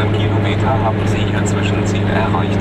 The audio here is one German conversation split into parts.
einem Kilometer haben Sie Ihr Zwischenziel erreicht.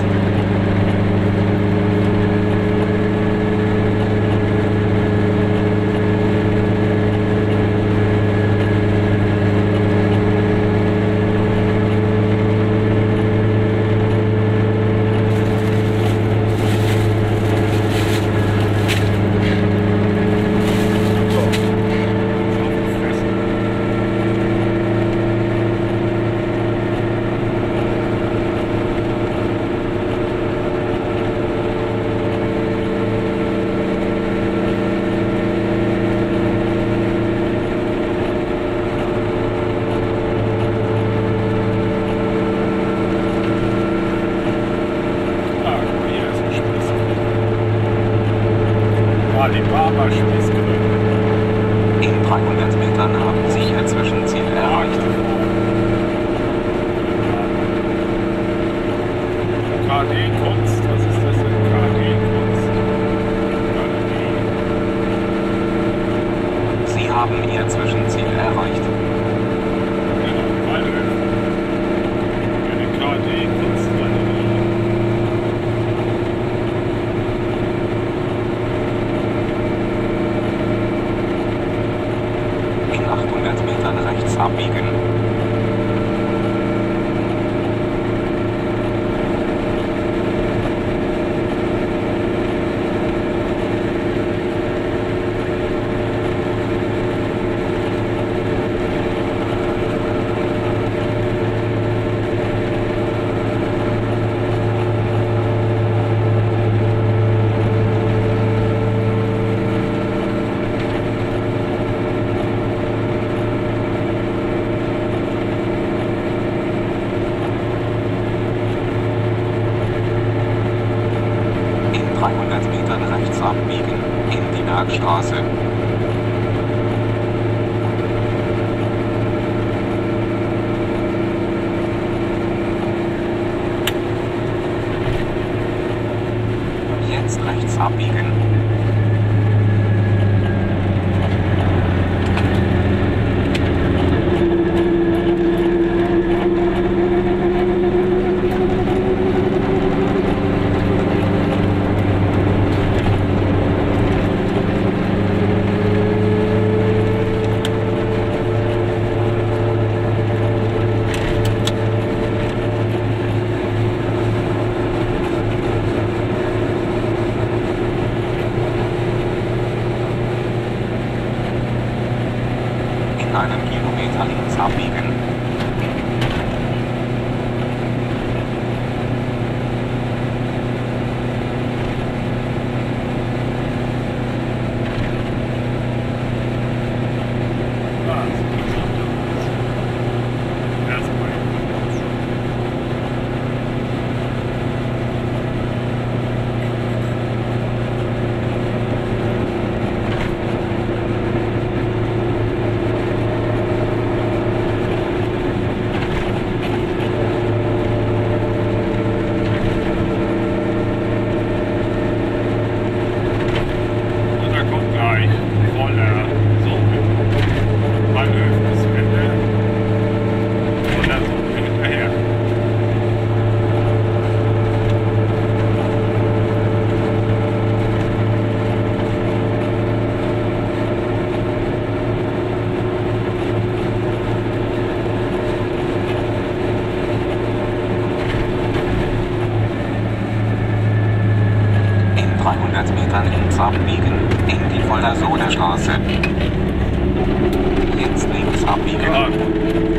In 300 Metern haben Sie Ihr Zwischenziel erreicht. KD Kunst, was ist das denn? KD Kunst. Sie haben Ihr Zwischenziel erreicht. Genau, Malmö. Eine KD Kunstgalerie. In 800 Metern rechts abbiegen. In 300 Metern rechts abbiegen. In die Bergstraße. Jetzt rechts abbiegen. In einem Kilometer links abbiegen. 200 Metern links abbiegen, in die Vollersohner Straße. Jetzt links abbiegen. Genau.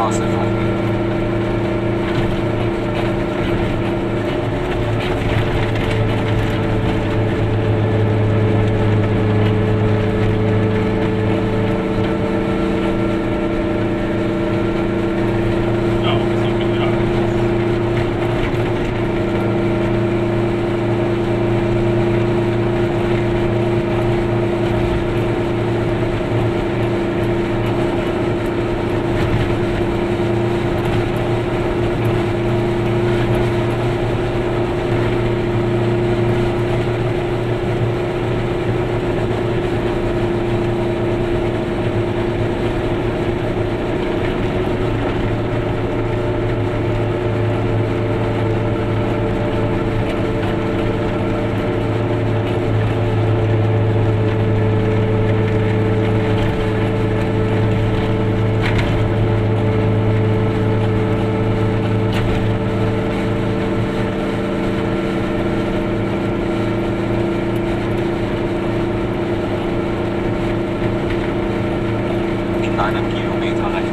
Kilometer der Straße folgen. Ja, so genial.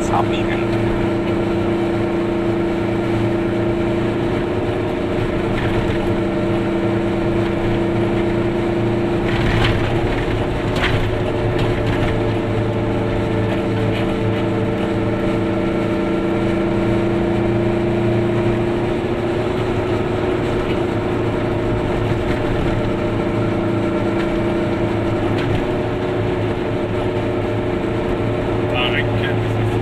Rechts abbiegen. Tarek kennt es.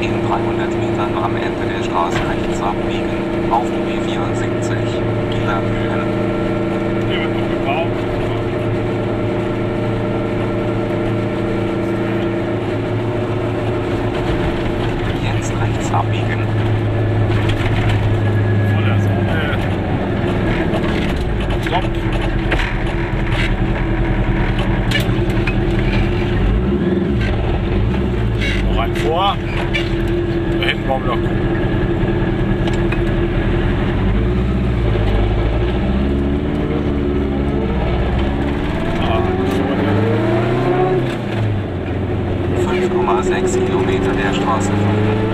In 300 Metern am Ende der Straße rechts abbiegen. Auf die B74. Gielermühlen. Der wird noch gebaut. Jetzt rechts abbiegen. Voller Sonne. Stopp. Noch ein vor. Da hinten wollen wir noch gucken. 6 Kilometer der Straße folgen.